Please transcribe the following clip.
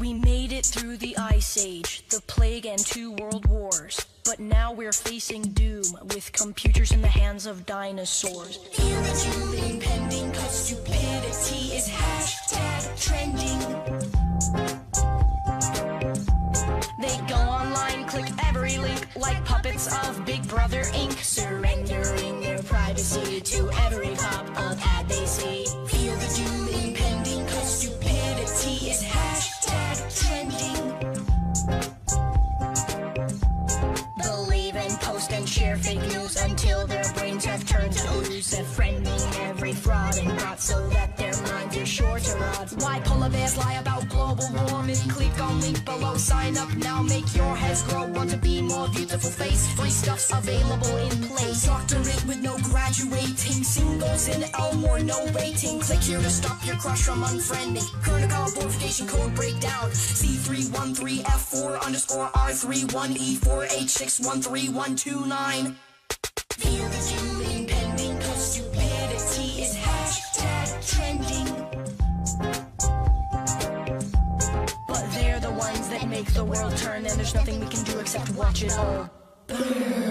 We made it through the Ice Age, the Plague, and two world wars. But now we're facing doom with computers in the hands of dinosaurs. Feel doom impending, cause stupidity is hashtag trending. They go online, click every link like puppets of Big Brother Inc. Surrendering their privacy to every pop-up ad they see. News until their brains have turned to ooze. Befriending every fraud and bot so that their minds are sure to rot. Why polar bears lie about global warming? Click on link below, sign up now, make your heads grow. Want to be more beautiful face? Free stuff's available in place. Doctorate with no graduating, singles in Elmore, no waiting. Click here to stop your crush from unfriending. Kurnikov verification code breakdown. C313F4 underscore R31E4H613129. Feel the doom impending, cause stupidity is hashtag trending. But they're the ones that make the world turn, and there's nothing we can do except watch it all burn.